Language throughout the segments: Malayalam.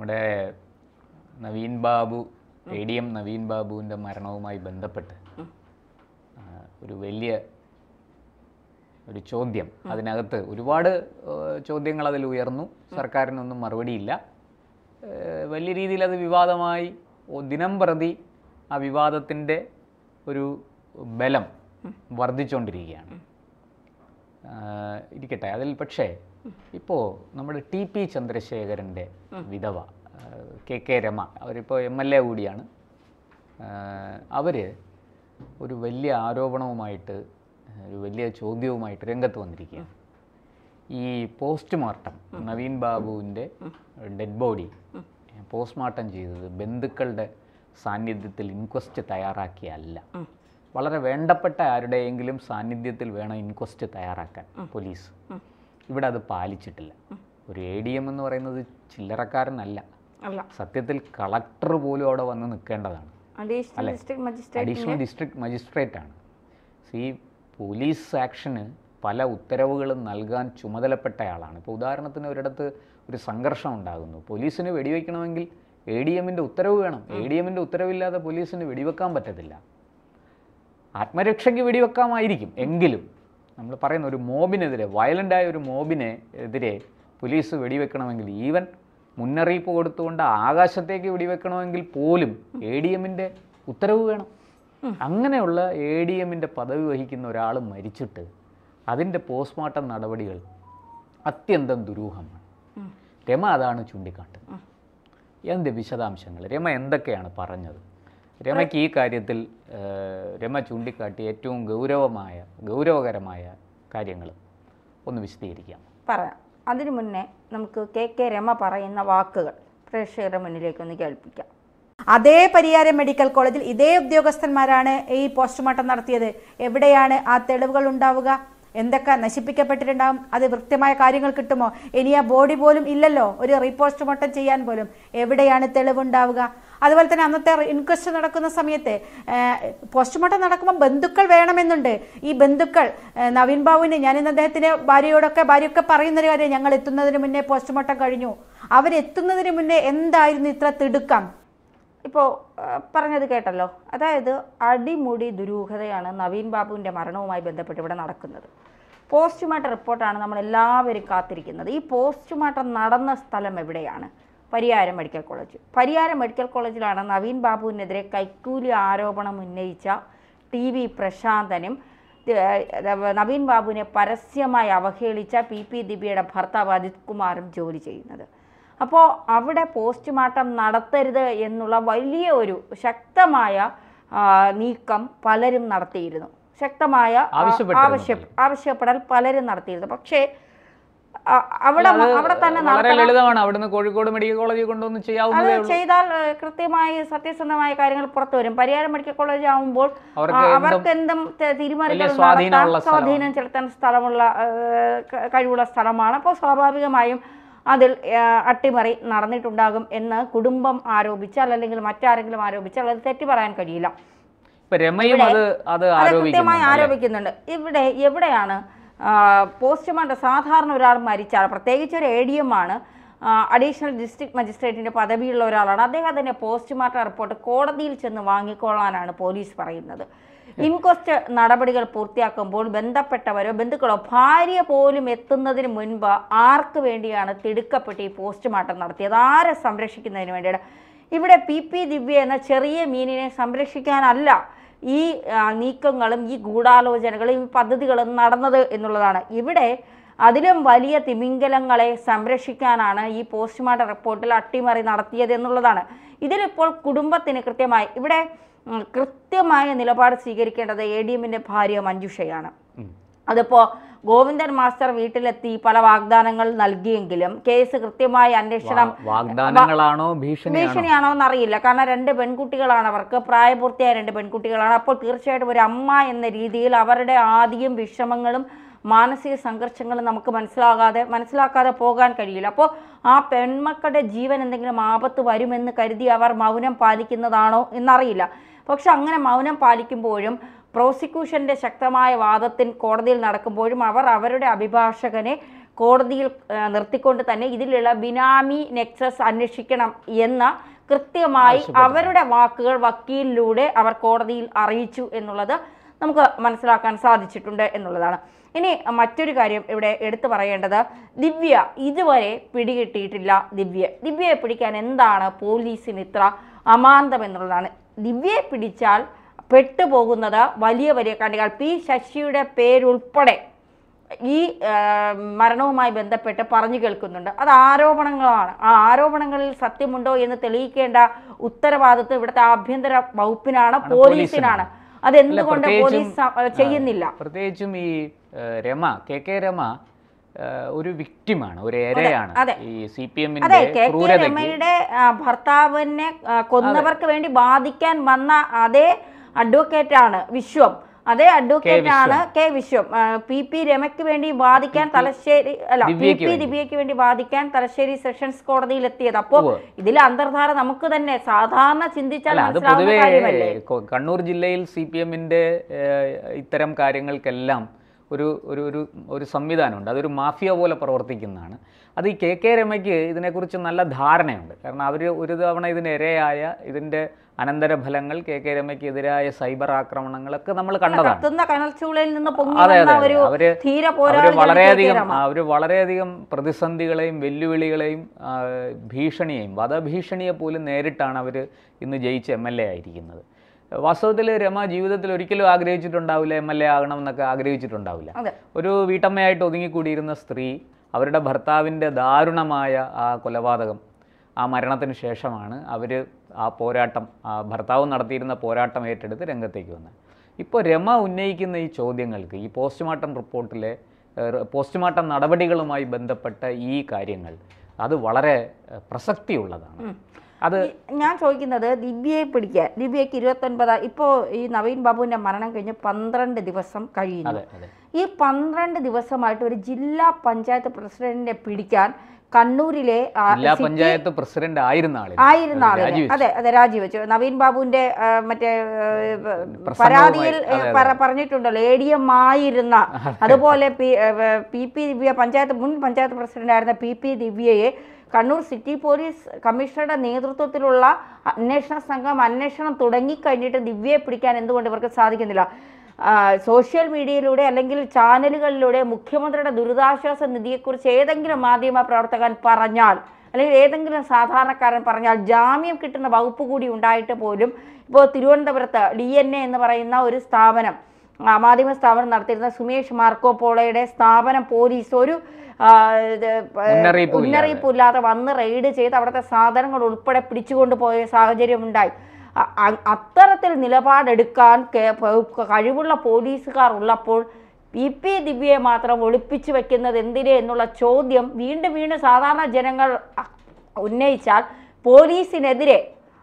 നമ്മുടെ Naveen Babu A D M Naveen ബാബുവിന്റെ മരണവുമായി ബന്ധപ്പെട്ട് ഒരു വലിയ ഒരു ചോദ്യം. അതിനകത്ത് ഒരുപാട് ചോദ്യങ്ങൾ അതിൽ ഉയർന്നു. സർക്കാരിനൊന്നും മറുപടിയില്ല. വലിയ രീതിയിൽ അത് വിവാദമായി ദിനം പ്രതി ആ വിവാദത്തിന്റെ ഒരു ബലം വർദ്ധിച്ചുകൊണ്ടിരിക്കുകയാണ് ഇരിക്കട്ടെ. അതിൽ പക്ഷേ ഇപ്പോൾ നമ്മുടെ ടി പി ചന്ദ്രശേഖരന്റെ വിധവ കെ കെ രമ അവരിപ്പോൾ എം എൽ എ കൂടിയാണ്. അവർ ഒരു വലിയ ആരോപണവുമായിട്ട് ഒരു വലിയ ചോദ്യവുമായിട്ട് രംഗത്ത് വന്നിരിക്കുകയാണ്. ഈ പോസ്റ്റ്മോർട്ടം നവീൻ ബാബുവിന്റെ ഡെഡ് ബോഡി പോസ്റ്റ്മോർട്ടം ചെയ്തത് ബന്ധുക്കളുടെ സാന്നിധ്യത്തിൽ ഇൻക്വസ്റ്റ് തയ്യാറാക്കിയല്ല വളരെ വേണ്ടപ്പെട്ട ആരുടെയെങ്കിലും സാന്നിധ്യത്തിൽ വേണം ഇൻക്വസ്റ്റ് തയ്യാറാക്കാൻ പോലീസ്. ഇവിടെ അത് പാലിച്ചിട്ടില്ല. ഒരു എ ഡി എം എന്ന് പറയുന്നത് ചില്ലറക്കാരനല്ല. അല്ല. സത്യത്തിൽ കളക്ടർ പോലും അവിടെ വന്ന് നിൽക്കേണ്ടതാണ്. Additional district magistrate additional district magistrate ആണ്. ഈ പോലീസ് ആക്ഷന് പല ഉത്തരവുകളും നൽകാൻ ചുമതലപ്പെട്ടയാളാണ് ഇപ്പോൾ ഉദാഹരണത്തിന് ഒരിടത്ത് ഒരു സംഘർഷം ഉണ്ടാകുന്നു. പോലീസിന് വെടിവെക്കണമെങ്കിൽ എ ഡി എമ്മിന്റെ ഉത്തരവ് വേണം. എ ഡി എമ്മിന്റെ ഉത്തരവില്ലാതെ പോലീസിന് വെടിവെക്കാൻ പറ്റത്തില്ല. ആത്മരക്ഷയ്ക്ക് വെടിവെക്കാമായിരിക്കും. എങ്കിലും നമ്മൾ പറയുന്ന ഒരു മോബിനെതിരെ വയലന്റായ ഒരു മോബിനെ എതിരെ പോലീസ് വെടിവെക്കണമെങ്കിൽ ഈവൻ മുന്നറിയിപ്പ് കൊടുത്തുകൊണ്ട് ആകാശത്തേക്ക് വെടിവെക്കണമെങ്കിൽ പോലും എ ഡി എമ്മിന്റെ ഉത്തരവ് വേണം. അങ്ങനെയുള്ള എ ഡി എമ്മിന്റെ പദവി വഹിക്കുന്ന ഒരാൾ മരിച്ചിട്ട് അതിന്റെ പോസ്റ്റ്മോർട്ടം നടപടികൾ അത്യന്തം ദുരൂഹമാണ്. രമ അതാണ് ചൂണ്ടിക്കാട്ടുന്നത്. എന്ത് വിശദാംശങ്ങൾ? രമ എന്തൊക്കെയാണ് പറഞ്ഞത്? രമയ്ക്ക് ഈ കാര്യത്തിൽ രമ ചൂണ്ടിക്കാട്ടിയ ഏറ്റവും ഗൗരവമായ ഗൗരവകരമായ കാര്യങ്ങൾ ഒന്ന് വിശദീകരിക്കാം. പറയാം. അതിനു മുന്നേ നമുക്ക് കെ കെ രമ പറയുന്ന വാക്കുകൾ പ്രേക്ഷകരുടെ മുന്നിലേക്ക് ഒന്ന് കേൾപ്പിക്കാം. അതേ പരിയാരം മെഡിക്കൽ കോളേജിൽ ഇതേ ഉദ്യോഗസ്ഥന്മാരാണ് ഈ പോസ്റ്റ്മോർട്ടം നടത്തിയത്. എവിടെയാണ് ആ തെളിവുകൾ ഉണ്ടാവുക? എന്തൊക്കെ നശിപ്പിക്കപ്പെട്ടിട്ടുണ്ടാവും? അത് കൃത്യമായ കാര്യങ്ങൾ കിട്ടുമോ? ഇനി ആ ബോഡി പോലും ഇല്ലല്ലോ. ഒരു റീപോസ്റ്റ്മോർട്ടം ചെയ്യാൻ പോലും. എവിടെയാണ് തെളിവുണ്ടാവുക? അതുപോലെ തന്നെ അന്നത്തെ ഇൻക്വസ്റ്റ് നടക്കുന്ന സമയത്ത് പോസ്റ്റ്മോർട്ടം നടക്കുമ്പോൾ ബന്ധുക്കൾ വേണമെന്നുണ്ട്. ഈ ബന്ധുക്കൾ നവീൻ ബാബുവിന് ഞാനിന്ന് അദ്ദേഹത്തിന്റെ ഭാര്യയോടൊക്കെ ഭാര്യയൊക്കെ പറയുന്നൊരു കാര്യം ഞങ്ങൾ എത്തുന്നതിന് മുന്നേ പോസ്റ്റ്മോർട്ടം കഴിഞ്ഞു. അവരെത്തുന്നതിന് മുന്നേ എന്തായിരുന്നു ഇത്ര തിടുക്കം? ഇപ്പോൾ പറഞ്ഞത് കേട്ടല്ലോ. അതായത് അടിമുടി ദുരൂഹതയാണ് നവീൻ ബാബുവിന്റെ മരണവുമായി ബന്ധപ്പെട്ട് ഇവിടെ നടക്കുന്നത്. പോസ്റ്റ്മോർട്ടം റിപ്പോർട്ടാണ് നമ്മൾ എല്ലാവരും കാത്തിരിക്കുന്നത്. ഈ പോസ്റ്റ്മോർട്ടം നടന്ന സ്ഥലം എവിടെയാണ്? Pariyaram medical college. Pariyaram medical കോളേജിലാണ് നവീൻ ബാബുവിനെതിരെ കൈക്കൂലി ആരോപണം ഉന്നയിച്ച ടി വി പ്രശാന്തനും നവീൻ ബാബുവിനെ പരസ്യമായി അവഹേളിച്ച പി പി ദിബിയുടെ ഭർത്താവ് അജിത് കുമാറും ജോലി ചെയ്യുന്നത്. അപ്പോൾ അവിടെ പോസ്റ്റ്മോർട്ടം നടത്തരുത് എന്നുള്ള വലിയ ഒരു ശക്തമായ നീക്കം പലരും നടത്തിയിരുന്നു. ശക്തമായ ആവശ്യ ആവശ്യപ്പെടൽ പലരും നടത്തിയിരുന്നു. പക്ഷേ അവിടെ അവിടെ തന്നെ വളരെ ലളിതമാണ്. അവിടുന്ന് കോഴിക്കോട് മെഡിക്കൽ കോളേജിൽ കൊണ്ടുവന്ന് ചെയ്യാവുന്നത് ചെയ്താൽ കൃത്യമായി സത്യസന്ധമായ കാര്യങ്ങൾ പുറത്തു വരും. പരിയാരം മെഡിക്കൽ കോളേജ് ആവുമ്പോൾ അവർക്ക് എന്തും തീരുമാനങ്ങൾ സ്വാധീനം ചെലുത്താൻ സ്ഥലമുള്ള കഴിവുള്ള സ്ഥലമാണ്. അപ്പോൾ സ്വാഭാവികമായും അതിൽ അട്ടിമറി നടന്നിട്ടുണ്ടാകും എന്ന് കുടുംബം ആരോപിച്ചാൽ അല്ലെങ്കിൽ മറ്റാരെങ്കിലും ആരോപിച്ചാൽ അത് തെറ്റി പറയാൻ കഴിയില്ല. അത് കൃത്യമായി ആരോപിക്കുന്നുണ്ട്. ഇവിടെ എവിടെയാണ് പോസ്റ്റ്മോർട്ടം സാധാരണ ഒരാൾ മരിച്ചാൽ പ്രത്യേകിച്ച് ഒരു എ ഡി എം ആണ് അഡീഷണൽ ഡിസ്ട്രിക്ട് മജിസ്ട്രേറ്റിന്റെ പദവിയുള്ള ഒരാളാണ്. അദ്ദേഹം തന്നെ പോസ്റ്റ്മോർട്ടം റിപ്പോർട്ട് കോടതിയിൽ ചെന്ന് വാങ്ങിക്കൊള്ളാനാണ് പോലീസ് പറയുന്നത്. ഇൻക്വസ്റ്റ് നടപടികൾ പൂർത്തിയാക്കുമ്പോൾ ബന്ധപ്പെട്ടവരോ ബന്ധുക്കളോ ഭാര്യ പോലും എത്തുന്നതിന് മുൻപ് ആർക്ക് വേണ്ടിയാണ് തിടുക്കപ്പെട്ട് ഈ പോസ്റ്റ്മോർട്ടം നടത്തിയത്? ആരെ സംരക്ഷിക്കുന്നതിന് വേണ്ടിയാണ്? ഇവിടെ പി പി ദിവ്യ എന്ന ചെറിയ മീനിനെ സംരക്ഷിക്കാനല്ല ഈ നീക്കങ്ങളും ഈ ഗൂഢാലോചനകളും ഈ പദ്ധതികളും നടന്നത് എന്നുള്ളതാണ്. ഇവിടെ അതിലും വലിയ തിമിംഗലങ്ങളെ സംരക്ഷിക്കാനാണ് ഈ പോസ്റ്റ്മോർട്ടം റിപ്പോർട്ടിൽ അട്ടിമറി നടത്തിയത് എന്നുള്ളതാണ്. ഇതിലിപ്പോൾ കുടുംബത്തിന് കൃത്യമായി ഇവിടെ കൃത്യമായ നിലപാട് സ്വീകരിക്കേണ്ടത് എ ഡി എമ്മിന്റെ ഭാര്യ മഞ്ജുഷയാണ്. അതിപ്പോൾ ഗോവിന്ദൻ മാസ്റ്റർ വീട്ടിലെത്തി പല വാഗ്ദാനങ്ങൾ നൽകിയെങ്കിലും കേസ് കൃത്യമായി അന്വേഷണം വാഗ്ദാനങ്ങളാണോ ഭീഷണിയാണോ ഭീഷണിയാണോ? എന്നറിയില്ല കാരണം രണ്ട് പെൺകുട്ടികളാണ് അവർക്ക് പ്രായപൂർത്തിയായ രണ്ട് പെൺകുട്ടികളാണ്. അപ്പോൾ തീർച്ചയായിട്ടും ഒരു അമ്മ എന്ന രീതിയിൽ അവരുടെ ആദിയും വിഷമങ്ങളും മാനസിക സംഘർഷങ്ങൾ നമുക്ക് മനസ്സിലാകാതെ മനസ്സിലാക്കാതെ പോകാൻ കഴിയില്ല. അപ്പോൾ ആ പെൺമക്കളുടെ ജീവൻ എന്തെങ്കിലും ആപത്ത് വരുമെന്ന് കരുതി അവർ മൗനം പാലിക്കുന്നതാണോ എന്നറിയില്ല. പക്ഷെ അങ്ങനെ മൗനം പാലിക്കുമ്പോഴും പ്രോസിക്യൂഷന്റെ ശക്തമായ വാദത്തിൽ കോടതിയിൽ നടക്കുമ്പോഴും അവർ അവരുടെ അഭിഭാഷകനെ കോടതിയിൽ നിർത്തിക്കൊണ്ട് തന്നെ ഇതിലുള്ള ബിനാമി നെക്സസ് അന്വേഷിക്കണം എന്ന കൃത്യമായി അവരുടെ വാക്കുകൾ വക്കീലിലൂടെ അവർ കോടതിയിൽ അറിയിച്ചു എന്നുള്ളത് നമുക്ക് മനസ്സിലാക്കാൻ സാധിച്ചിട്ടുണ്ട് എന്നുള്ളതാണ്. ഇനി മറ്റൊരു കാര്യം ഇവിടെ എടുത്തു പറയേണ്ടത്. ദിവ്യ ഇതുവരെ പിടികിട്ടിയിട്ടില്ല ദിവ്യ ദിവ്യയെ പിടിക്കാൻ എന്താണ് പോലീസിന് ഇത്ര അമാന്തം എന്നുള്ളതാണ്. ദിവ്യയെ പിടിച്ചാൽ പെട്ടുപോകുന്നത് വലിയ വലിയ കണ്ടികൾ പി ശശിയുടെ പേരുൾപ്പെടെ ഈ മരണവുമായി ബന്ധപ്പെട്ട് പറഞ്ഞു കേൾക്കുന്നുണ്ട്. അത് ആരോപണങ്ങളാണ്. ആ ആരോപണങ്ങളിൽ സത്യമുണ്ടോ എന്ന് തെളിയിക്കേണ്ട ഉത്തരവാദിത്വം ഇവിടുത്തെ ആഭ്യന്തര വകുപ്പിനാണ് പോലീസിനാണ്. അതെന്തുകൊണ്ട് പോലീസ് ചെയ്യുന്നില്ല? പ്രത്യേകിച്ചും ഈ രമ കെ കെ രമ ഒരു വിക്ടിമാണ് ഒരു ഇരയാണ്. ഈ സി പി എമ്മിന്റെ രമയുടെ ഭർത്താവിനെ കൊന്നവർക്ക് വേണ്ടി ബാധിക്കാൻ വന്ന അതേ അഡ്വക്കേറ്റ് ആണ് വിശ്വം. അതേ അഡ്വക്കേറ്റ് ആണ് കെ വിശ്വം. പി പി രമയ്ക്ക് വേണ്ടി വാദിക്കാൻ തലശ്ശേരി അല്ല പി പി. ദിവ്യയ്ക്ക് വേണ്ടി വാദിക്കാൻ തലശ്ശേരി സെഷൻസ് കോടതിയിൽ എത്തിയത്. അപ്പോ ഇതിൽ അന്തർധാര നമുക്ക് തന്നെ സാധാരണ ചിന്തിച്ചാൽ മനസ്സിലാവുന്ന കാര്യമല്ലേ? കണ്ണൂർ ജില്ലയിൽ സി പി എമ്മിന്റെ ഇത്തരം കാര്യങ്ങൾക്കെല്ലാം ഒരു ഒരു ഒരു ഒരു സംവിധാനമുണ്ട്. അതൊരു മാഫിയ പോലെ പ്രവർത്തിക്കുന്നതാണ്. അത് ഈ കെ കെ രമയ്ക്ക് ഇതിനെക്കുറിച്ച് നല്ല ധാരണയുണ്ട്. കാരണം അവർ ഒരു തവണ ഇതിന് ഇരയായ ഇതിന്റെ അനന്തരഫലങ്ങൾ കെ കെ രമയ്ക്കെതിരായ സൈബർ ആക്രമണങ്ങളൊക്കെ നമ്മൾ കണ്ടതാണ്. കനൽച്ചൂളയിൽ നിന്ന് അതെ അതെ. അവർ അവർ വളരെയധികം അവർ വളരെയധികം പ്രതിസന്ധികളെയും വെല്ലുവിളികളെയും ഭീഷണിയെയും വധഭീഷണിയെ പോലും നേരിട്ടാണ് അവർ ഇന്ന് ജയിച്ച് എം എൽ എ ആയിരിക്കുന്നത്. വാസ്തവത്തിൽ രമ ജീവിതത്തിൽ ഒരിക്കലും ആഗ്രഹിച്ചിട്ടുണ്ടാവില്ല എം എൽ എ ആകണം എന്നൊക്കെ ആഗ്രഹിച്ചിട്ടുണ്ടാവില്ല. ഒരു വീട്ടമ്മയായിട്ട് ഒതുങ്ങിക്കൂടിയിരുന്ന സ്ത്രീ അവരുടെ ഭർത്താവിന്റെ ദാരുണമായ ആ കൊലപാതകം ആ മരണത്തിന് ശേഷമാണ് അവർ ആ പോരാട്ടം ആ ഭർത്താവ് നടത്തിയിരുന്ന പോരാട്ടം ഏറ്റെടുത്ത് രംഗത്തേക്ക് വന്നത് ഇപ്പോൾ രമ ഉന്നയിക്കുന്ന ഈ ചോദ്യങ്ങൾക്ക് ഈ പോസ്റ്റ്മോർട്ടം റിപ്പോർട്ടിലെ പോസ്റ്റ്മോർട്ടം നടപടികളുമായി ബന്ധപ്പെട്ട ഈ കാര്യങ്ങൾ അത് വളരെ പ്രസക്തിയുള്ളതാണ്. അത് ഞാൻ ചോദിക്കുന്നത് ദിവ്യയെ പിടിക്കുക ദിവ്യയ്ക്ക് ഇരുപത്തൊൻപത് ഇപ്പോൾ ഈ നവീൻ ബാബുവിന്റെ മരണം കഴിഞ്ഞ് പന്ത്രണ്ട് ദിവസം കഴിയുന്നു. ഈ പന്ത്രണ്ട് ദിവസമായിട്ട് ഒരു ജില്ലാ പഞ്ചായത്ത് പ്രസിഡന്റിനെ പിടിക്കാൻ കണ്ണൂരിലെ ജില്ലാ പഞ്ചായത്ത് പ്രസിഡന്റ് ആയിരുന്ന ആയിരുന്ന ആളിന്. അതെ അതെ രാജിവെച്ചു. നവീൻ ബാബുവിന്റെ മറ്റേ പരാതിയിൽ പറഞ്ഞിട്ടുണ്ടല്ലോ എ ഡി എം ആയിരുന്ന. അതുപോലെ പി പി ദിവ്യ പഞ്ചായത്ത് മുൻ പഞ്ചായത്ത് പ്രസിഡന്റ് ആയിരുന്ന പി പി ദിവ്യയെ കണ്ണൂർ സിറ്റി പോലീസ് കമ്മീഷണറുടെ നേതൃത്വത്തിലുള്ള അന്വേഷണ സംഘം അന്വേഷണം തുടങ്ങിക്കഴിഞ്ഞിട്ട് ദിവ്യയെ പിടിക്കാൻ എന്തുകൊണ്ട് ഇവർക്ക് സാധിക്കുന്നില്ല? സോഷ്യൽ മീഡിയയിലൂടെ അല്ലെങ്കിൽ ചാനലുകളിലൂടെ മുഖ്യമന്ത്രിയുടെ ദുരിതാശ്വാസ നിധിയെക്കുറിച്ച് ഏതെങ്കിലും മാധ്യമ പ്രവർത്തകൻ പറഞ്ഞാൽ അല്ലെങ്കിൽ ഏതെങ്കിലും സാധാരണക്കാരൻ പറഞ്ഞാൽ ജാമ്യം കിട്ടുന്ന വകുപ്പ് കൂടി ഉണ്ടായിട്ട് പോലും ഇപ്പോൾ തിരുവനന്തപുരത്ത് ഡി എൻ എ എന്ന് പറയുന്ന ഒരു സ്ഥാപനം മാധ്യമ സ്ഥാപനം നടത്തിയിരുന്ന സുമേഷ് മാർക്കോ പോളയുടെ സ്ഥാപനം പോലീസ് ഒരു മുന്നറിയിപ്പില്ലാതെ വന്ന് റെയ്ഡ് ചെയ്ത് അവിടുത്തെ സാധനങ്ങൾ ഉൾപ്പെടെ പിടിച്ചുകൊണ്ട് പോയ സാഹചര്യം ഉണ്ടായി. അത്തരത്തിൽ നിലപാടെടുക്കാൻ കഴിവുള്ള പോലീസുകാർ ഉള്ളപ്പോൾ പി പി ദിവ്യയെ മാത്രം ഒളിപ്പിച്ചു വെക്കുന്നത് എന്തിനെ എന്നുള്ള ചോദ്യം വീണ്ടും വീണ്ടും സാധാരണ ജനങ്ങൾ ഉന്നയിച്ചാൽ പോലീസിനെതിരെ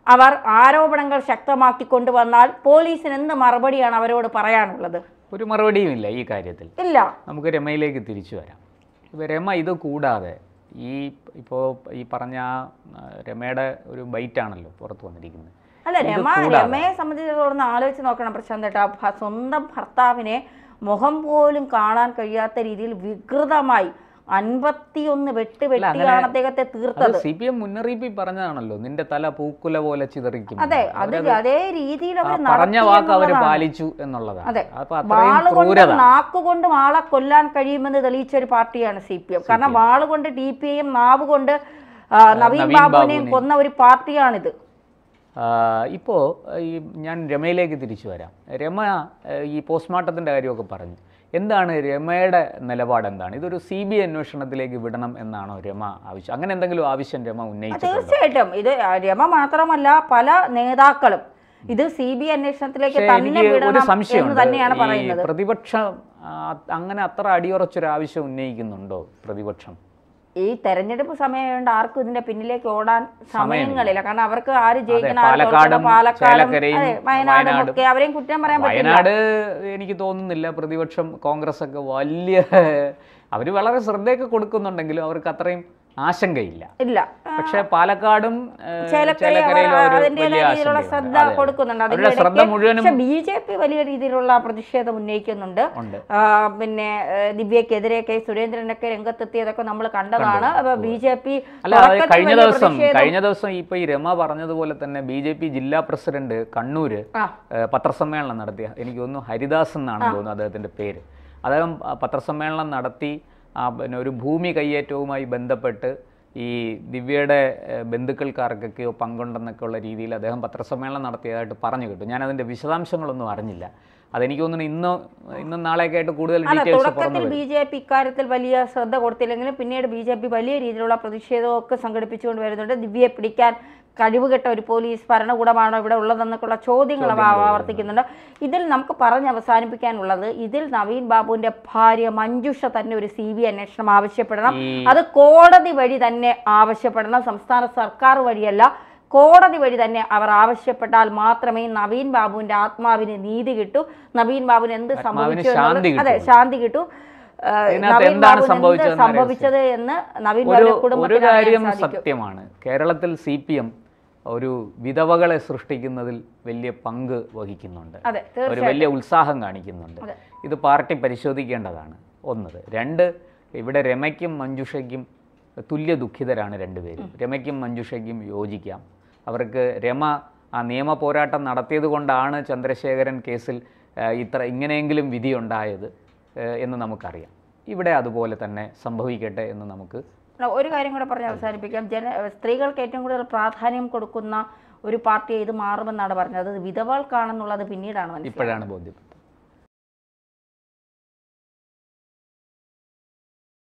അവർ ആരോപണങ്ങൾ ശക്തമാക്കി കൊണ്ടുവന്നാൽ പോലീസിന് എന്ത് മറുപടിയാണ് അവരോട് പറയാനുള്ളത്? ഒരു മറുപടിയും ഇല്ല ഈ കാര്യത്തിൽ. ഇല്ല. നമുക്ക് രമയിലേക്ക് തിരിച്ചു വരാം. രമ ഇത് കൂടാതെ ഈ ഇപ്പോൾ ഈ പറഞ്ഞ രമയുടെ ഒരു ബൈറ്റാണല്ലോ പുറത്ത് വന്നിരിക്കുന്നത്. അല്ല രമ രമയെ സംബന്ധിച്ചിടത്തോളം ആലോചിച്ച് നോക്കണം പ്രശാന്ത് ഏട്ടാ. സ്വന്തം ഭർത്താവിനെ മുഖം പോലും കാണാൻ കഴിയാത്ത രീതിയിൽ വികൃതമായി അൻപത്തിയൊന്ന് വെട്ട് വെട്ടിയാണ് അദ്ദേഹത്തെ തീർത്തത്. സി പി എം മുന്നറിയിപ്പിൽ പറഞ്ഞതാണല്ലോ നിന്റെ തല പൂക്കുല പോലെ ചിതറിക്കും അതെ അത് അതേ രീതിയിൽ അവർ പറഞ്ഞ വാക്ക് അവർ പാലിച്ചു എന്നുള്ളതാണ്. വാളുകൊണ്ട് നാക്കുകൊണ്ട് ആളെ കൊല്ലാൻ കഴിയുമെന്ന് തെളിയിച്ച ഒരു പാർട്ടിയാണ് സി പി എം. കാരണം വാളുകൊണ്ട് ഡി പി ഐയും നാവ് കൊണ്ട് നവീൻ ബാബുവിനെയും. കൊന്ന ഒരു പാർട്ടിയാണിത്. ഇപ്പോൾ ഈ ഞാൻ രമയിലേക്ക് തിരിച്ചു വരാം. രമ ഈ പോസ്റ്റ്മോർട്ടത്തിന്റെ കാര്യമൊക്കെ പറഞ്ഞു. എന്താണ് രമയുടെ നിലപാട് എന്താണ്? ഇതൊരു സി ബി ഐ അന്വേഷണത്തിലേക്ക് വിടണം എന്നാണോ രമ ആവശ്യം? അങ്ങനെ എന്തെങ്കിലും ആവശ്യം രമ ഉന്നയിച്ചു തീർച്ചയായിട്ടും. ഇത് രമ മാത്രമല്ല പല നേതാക്കളും ഇത് സി ബി അന്വേഷണത്തിലേക്ക് തന്നെ വിടണം എന്ന് തന്നെയാണ് പറയുന്നത്. പ്രതിപക്ഷം അങ്ങനെ അത്ര അടിയുറച്ചൊരു ആവശ്യം ഉന്നയിക്കുന്നുണ്ടോ പ്രതിപക്ഷം? ഈ തെരഞ്ഞെടുപ്പ് സമയമായതുകൊണ്ട് ആർക്കും ഇതിന്റെ പിന്നിലേക്ക് ഓടാൻ സമയങ്ങളില്ല. കാരണം അവർക്ക് ആര് ജയിക്കണം പാലക്കാടും വയനാടും. ഒക്കെ അവരെയും കുറ്റം പറയാൻ വയനാട് എനിക്ക് തോന്നുന്നില്ല. പ്രതിപക്ഷം കോൺഗ്രസ് ഒക്കെ വലിയ അവർ വളരെ ശ്രദ്ധയൊക്കെ കൊടുക്കുന്നുണ്ടെങ്കിലും അവർക്ക് അത്രയും ആശങ്കയില്ല. ഇല്ല. പക്ഷെ പാലക്കാടും രീതിയിലുള്ള ശ്രദ്ധ. കൊടുക്കുന്നുണ്ട്. ശ്രദ്ധ മുഴുവനും ബി ജെ പി വലിയ രീതിയിലുള്ള പ്രതിഷേധം ഉന്നയിക്കുന്നുണ്ട്. പിന്നെ ദിവ്യക്കെതിരെ കെ സുരേന്ദ്രനൊക്കെ രംഗത്തെത്തിയതൊക്കെ നമ്മൾ കണ്ടതാണ്. അപ്പൊ ബി ജെ പി അല്ല കഴിഞ്ഞ ദിവസം കഴിഞ്ഞ ദിവസം ഇപ്പൊ ഈ രമ പറഞ്ഞതുപോലെ തന്നെ ബി ജെ പി ജില്ലാ പ്രസിഡന്റ് കണ്ണൂര് പത്രസമ്മേളനം നടത്തിയ എനിക്ക് തോന്നുന്നു ഹരിദാസ് എന്നാണ് തോന്നുന്നു അദ്ദേഹത്തിന്റെ പേര്. അദ്ദേഹം പത്രസമ്മേളനം നടത്തി ആ, പിന്നെ ഒരു ഭൂമി കയ്യേറ്റവുമായി ബന്ധപ്പെട്ട് ഈ ദിവ്യയുടെ ബന്ധുക്കൾക്കാർക്കൊക്കെയോ പങ്കുണ്ടെന്നൊക്കെ ഉള്ള രീതിയിൽ അദ്ദേഹം പത്രസമ്മേളനം നടത്തിയതായിട്ട് പറഞ്ഞു കിട്ടും. ഞാൻ അതിന്റെ വിശദാംശങ്ങളൊന്നും അറിഞ്ഞില്ല. അതെനിക്ക് തോന്നുന്നു ഇന്നോ ഇന്നും നാളെയൊക്കെ ആയിട്ട് കൂടുതൽ തുടക്കത്തിൽ ബി ജെ പി ഇക്കാര്യത്തിൽ വലിയ ശ്രദ്ധ കൊടുത്തില്ലെങ്കിലും പിന്നീട് ബി ജെ പി വലിയ രീതിയിലുള്ള പ്രതിഷേധമൊക്കെ സംഘടിപ്പിച്ചുകൊണ്ട് വരുന്നുണ്ട്. ദിവ്യയെ പിടിക്കാൻ കഴിവുകെട്ട ഒരു പോലീസ് ഭരണകൂടമാണോ ഇവിടെ ഉള്ളതെന്നൊക്കെയുള്ള ചോദ്യങ്ങൾ ആവർത്തിക്കുന്നുണ്ട്. ഇതിൽ നമുക്ക് പറഞ്ഞ് അവസാനിപ്പിക്കാനുള്ളത് ഇതിൽ നവീൻ ബാബുവിന്റെ ഭാര്യ മഞ്ജുഷ തന്നെ ഒരു സി ബി അന്വേഷണം ആവശ്യപ്പെടണം. അത് കോടതി വഴി തന്നെ ആവശ്യപ്പെടണം. സംസ്ഥാന സർക്കാർ വഴിയല്ല കോടതി വഴി തന്നെ അവർ ആവശ്യപ്പെട്ടാൽ മാത്രമേ നവീൻ ബാബുവിന്റെ ആത്മാവിന് നീതി കിട്ടൂ. നവീൻ ബാബുവിന് എന്ത് സംഭവിച്ചു അതെ ശാന്തി കിട്ടൂ. എന്താണ് സംഭവിച്ചതെന്ന് സംഭവിച്ചത് എന്ന് നവീൻ ഒരു കാര്യം സത്യമാണ് കേരളത്തിൽ സി പി എം ഒരു വിധവകളെ സൃഷ്ടിക്കുന്നതിൽ വലിയ പങ്ക് വഹിക്കുന്നുണ്ട്. ഒരു വലിയ ഉത്സാഹം കാണിക്കുന്നുണ്ട്. ഇത് പാർട്ടി പരിശോധിക്കേണ്ടതാണ് ഒന്നത്. രണ്ട് ഇവിടെ രമയ്ക്കും മഞ്ജുഷയ്ക്കും തുല്യ ദുഃഖിതരാണ് രണ്ടുപേരും. രമയ്ക്കും മഞ്ജുഷയ്ക്കും യോജിക്കാം. അവർക്ക് രമ ആ നിയമ പോരാട്ടം നടത്തിയത് കൊണ്ടാണ് ചന്ദ്രശേഖരൻ കേസിൽ ഇത്ര ഇങ്ങനെയെങ്കിലും വിധിയുണ്ടായത് എന്ന് നമുക്കറിയാം. ഇവിടെ അതുപോലെ തന്നെ സംഭവിക്കട്ടെ എന്ന് നമുക്ക് ഒരു കാര്യം കൂടെ പറഞ്ഞ് അവസാനിപ്പിക്കാം. ജന സ്ത്രീകൾക്ക് ഏറ്റവും കൂടുതൽ പ്രാധാന്യം കൊടുക്കുന്ന ഒരു പാർട്ടി ഇത് മാറുമെന്നാണ് പറഞ്ഞത്. അത് വിധവകൾക്കാണെന്നുള്ളത് പിന്നീടാണ് ഇപ്പോഴാണ് ബോധ്യം.